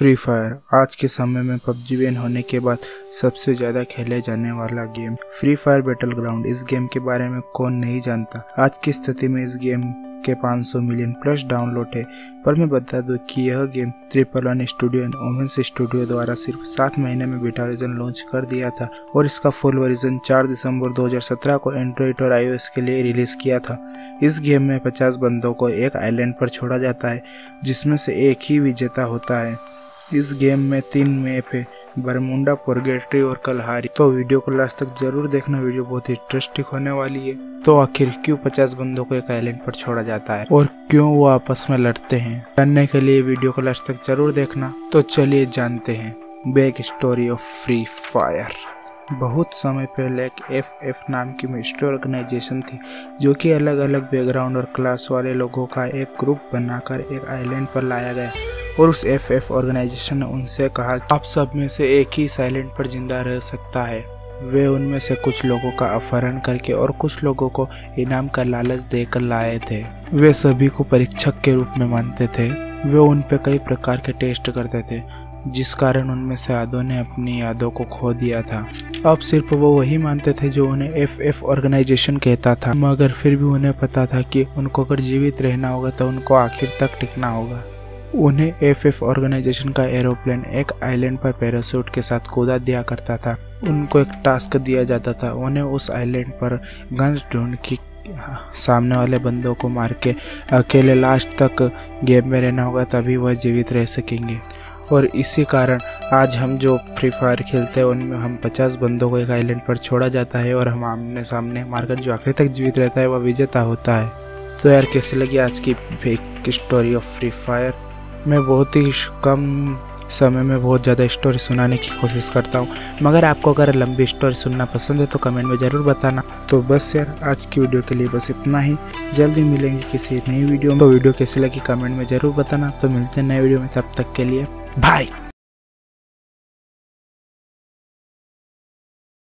Free fire आज के समय में पबजी बैन होने के बाद सबसे ज़्यादा खेले जाने वाला game free fire battle ground इस गेम के बारे में कौन नहीं जानता? आज की स्थिति में इस गेम के 500 मिलियन प्लस डाउनलोड है। पर मैं बता दूँ कि यह game triple one studio and omens studio द्वारा सिर्फ़ सात महीने में बीटा वर्जन लॉन्च कर दिया था और इसका फुल वर्जन 4 दिसंबर 2017 को एंड्रॉइड और आईओएस के लिए रिलीज़ किया था। इस गेम में 50 बंदों को एक आइलैंड पर छोड़ा जाता है, जिसमें से एक ही विजेता होता है। इस गेम में तीन मैप है, बरमुंडा, पोर्गेट्री और कलहारी। तो वीडियो को लास्ट तक ज़रूर देखना, वीडियो बहुत ही इंटरेस्टिंग होने वाली है। तो आखिर क्यों पचास बंदों को एक आइलैंड पर छोड़ा जाता है? और क्यों वो आपस में लड़ते हैं? जानने के लिए वीडियो को लास्ट तक ज़रूर देखना। तो चलिए जानते हैं। Back story of Free Fire बहुत समय पहले एक एफ़ एफ़ नाम की मिस्ट्री ऑर्गेनाइजेशन थी, जो कि अलग अलग बैकग्राउंड और क्लास वाले लोगों का एक ग्रुप बनाकर एक आइलैंड पर लाया गया। और उस एफ़ एफ़ ऑर्गेनाइजेशन ने उनसे कहा आप सब में से एक ही साइलेंट पर ज़िंदा रह सकता है। वे उनमें से कुछ लोगों का अपहरण करके और कुछ लोगों को इनाम का लालच देकर लाए थे। वे सभी को परीक्षक के रूप में मानते थे। वे उन पे कई प्रकार के टेस्ट करते थे, जिस कारण उनमें से आधों ने अपनी यादों को खो दिया था। अब सिर्फ़ वो वही मानते थे जो उन्हें एफ़ एफ़ ऑर्गेनाइजेशन कहता था, मगर फिर भी उन्हें पता था कि उनको अगर जीवित रहना होगा तो उनको आखिर तक टिकना होगा। उन्हें एफ़ एफ़ ऑर्गेनाइजेशन का एरोप्लेन, एक आइलैंड पर पैरासूट के साथ कूदा दिया करता था। उनको एक टास्क दिया जाता था। उन्हें उस आइलैंड पर गन्स ढूंढ की सामने वाले बंदों को मार के अकेले लास्ट तक गेम में रहना होगा, तभी वह जीवित रह सकेंगे। और इसी कारण आज हम जो फ्री फायर खेलते हैं, उनमें हम 50 बंदों को एक आइलैंड पर छोड़ा जाता है और हम आमने सामने मारकर जो आखिर तक जीवित रहता है, वह विजेता होता है। तो यार, कैसी लगी आज की fake story of Free Fire मैं बहुत ही कम समय में बहुत ज़्यादा स्टोरी सुनाने की कोशिश करता हूँ। मगर आपको अगर लंबी स्टोरी सुनना पसंद है तो कमेंट में ज़रूर बताना। तो बस यार, आज की वीडियो के लिए बस इतना ही। जल्दी मिलेंगे किसी नई वीडियो में। तो वीडियो कैसी लगी कमेंट में ज़रूर बताना। तो मिलते हैं नए वीडियो में। तब तक के लिए बाय